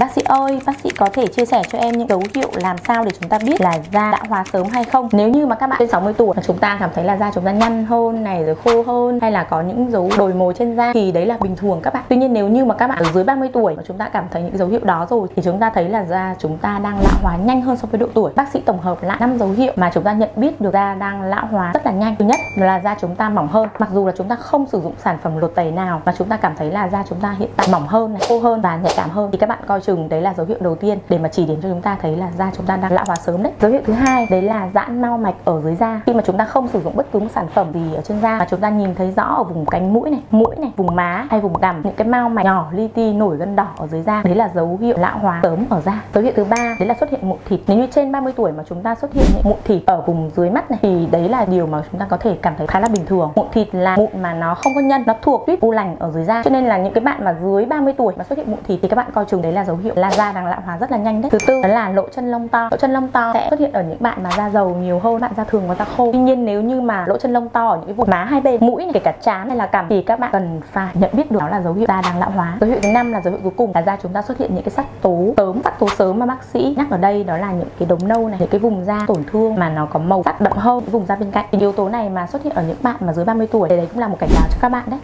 Bác sĩ ơi, bác sĩ có thể chia sẻ cho em những dấu hiệu làm sao để chúng ta biết là da đã hóa sớm hay không? Nếu như mà các bạn trên 60 tuổi mà chúng ta cảm thấy là da chúng ta nhăn hơn này rồi khô hơn hay là có những dấu đồi mồi trên da thì đấy là bình thường các bạn. Tuy nhiên nếu như mà các bạn ở dưới 30 tuổi mà chúng ta cảm thấy những dấu hiệu đó rồi thì chúng ta thấy là da chúng ta đang lão hóa nhanh hơn so với độ tuổi. Bác sĩ tổng hợp lại năm dấu hiệu mà chúng ta nhận biết được da đang lão hóa rất là nhanh. Thứ nhất là da chúng ta mỏng hơn. Mặc dù là chúng ta không sử dụng sản phẩm lột tẩy nào mà chúng ta cảm thấy là da chúng ta hiện tại mỏng hơn, này, khô hơn và nhạy cảm hơn thì các bạn coi chừng, đấy là dấu hiệu đầu tiên để mà chỉ điểm cho chúng ta thấy là da chúng ta đang lão hóa sớm đấy. Dấu hiệu thứ hai, đấy là giãn mau mạch ở dưới da. Khi mà chúng ta không sử dụng bất cứ một sản phẩm gì ở trên da mà chúng ta nhìn thấy rõ ở vùng cánh mũi này mũi này, vùng má hay vùng cằm những cái mau mạch nhỏ li ti nổi gân đỏ ở dưới da, đấy là dấu hiệu lão hóa sớm ở da. Dấu hiệu thứ ba, đấy là xuất hiện mụn thịt. Nếu như trên 30 tuổi mà chúng ta xuất hiện những mụn thịt ở vùng dưới mắt này, thì đấy là điều mà chúng ta có thể cảm thấy khá là bình thường. Mụn thịt là mụn mà nó không có nhân, nó thuộc tuyết u lành ở dưới da. Cho nên là những cái bạn mà dưới 30 tuổi mà xuất hiện mụn thịt thì các bạn coi chừng đấy là dấu dấu hiệu là da đang lão hóa rất là nhanh đấy. Thứ tư đó là lỗ chân lông to. Lỗ chân lông to sẽ xuất hiện ở những bạn mà da dầu nhiều hơn bạn da thường và da khô. Tuy nhiên nếu như mà lỗ chân lông to ở những cái vùng má hai bên mũi này, kể cả trán hay là cằm thì các bạn cần phải nhận biết được đó là dấu hiệu da đang lão hóa. Dấu hiệu thứ năm là dấu hiệu cuối cùng là da chúng ta xuất hiện những cái sắc tố sớm sắc tố sớm mà bác sĩ nhắc ở đây đó là những cái đốm nâu này những cái vùng da tổn thương mà nó có màu sắc đậm hơn. Những vùng da bên cạnh. Thì yếu tố này mà xuất hiện ở những bạn mà dưới 30 tuổi thì đấy cũng là một cảnh báo cho các bạn đấy.